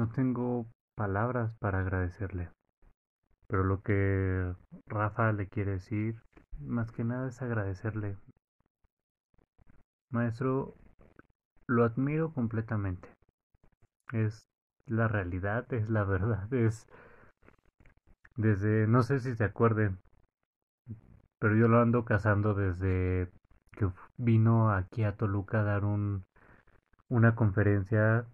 No tengo palabras para agradecerle. Pero lo que Rafa le quiere decir, más que nada es agradecerle. Maestro, lo admiro completamente. Es la realidad, es la verdad, es desde, no sé si se acuerden, pero yo lo ando cazando desde que vino aquí a Toluca a dar un, una conferencia.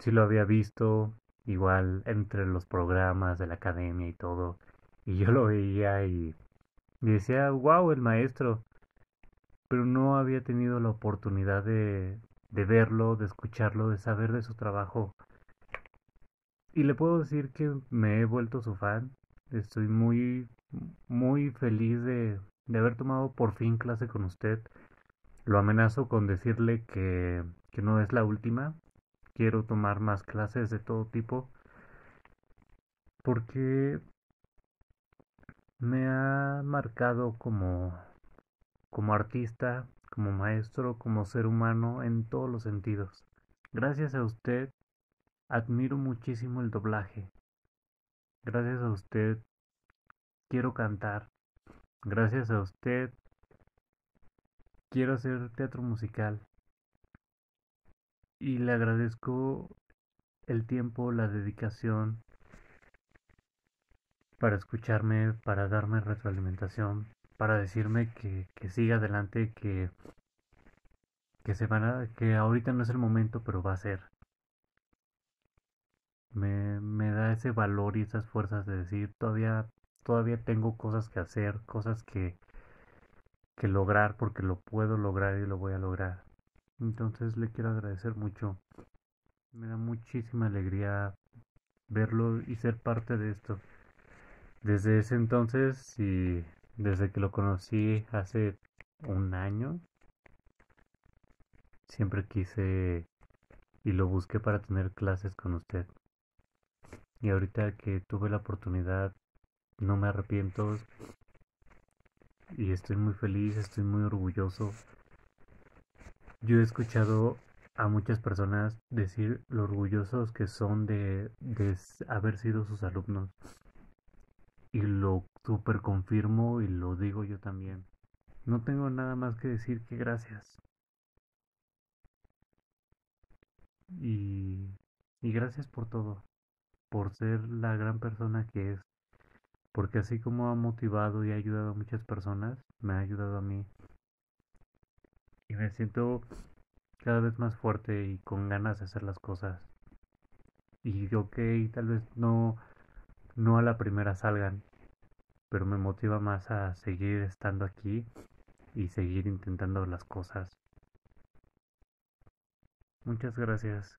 Sí lo había visto, igual entre los programas de la academia y todo. Y yo lo veía y, y decía, wow, el maestro. Pero no había tenido la oportunidad de, de verlo, de escucharlo, de saber de su trabajo. Y le puedo decir que me he vuelto su fan. Estoy muy, muy feliz de, de haber tomado por fin clase con usted. Lo amenazo con decirle que, que no es la última. Quiero tomar más clases de todo tipo. Porque me ha marcado como, como artista, como maestro, como ser humano en todos los sentidos. Gracias a usted admiro muchísimo el doblaje. Gracias a usted quiero cantar. Gracias a usted quiero hacer teatro musical. Y le agradezco el tiempo, la dedicación para escucharme, para darme retroalimentación, para decirme que, que siga adelante, que, que se van a, que ahorita no es el momento, pero va a ser. Me, me da ese valor y esas fuerzas de decir todavía, todavía tengo cosas que hacer, cosas que, que lograr porque lo puedo lograr y lo voy a lograr. Entonces le quiero agradecer mucho. Me da muchísima alegría verlo y ser parte de esto. Desde ese entonces y desde que lo conocí hace un año, siempre quise y lo busqué para tener clases con usted. Y ahorita que tuve la oportunidad, no me arrepiento, y estoy muy feliz, estoy muy orgulloso. Yo he escuchado a muchas personas decir lo orgullosos que son de, de haber sido sus alumnos. Y lo super confirmo y lo digo yo también. No tengo nada más que decir que gracias. Y, y gracias por todo, por ser la gran persona que es porque así como ha motivado y ha ayudado a muchas personas, me ha ayudado a mí. Y me siento cada vez más fuerte y con ganas de hacer las cosas. Y ok, tal vez no, no a la primera salgan, pero me motiva más a seguir estando aquí y seguir intentando las cosas. Muchas gracias.